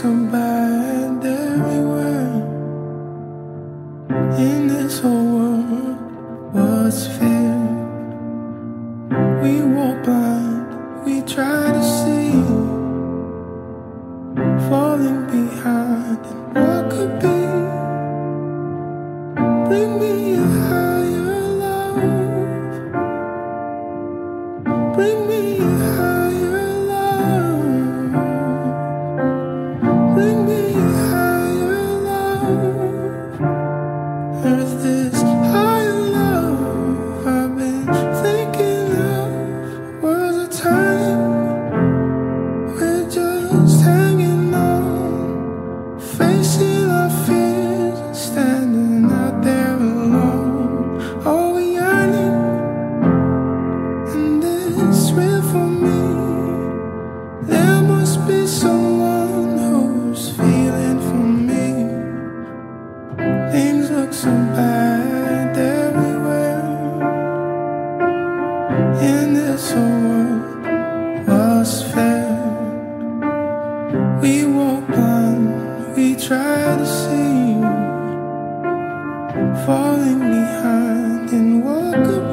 so bad everywhere in this whole world What's filled. open, we try to see you falling behind and walk away.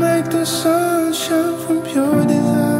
make the sun shine from pure desire.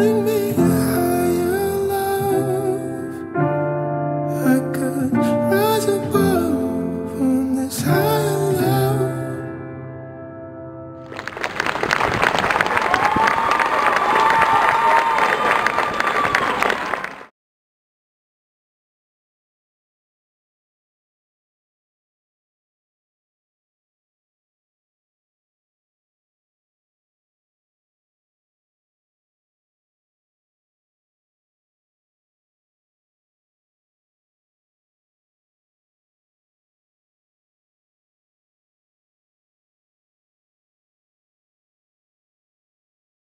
bring me.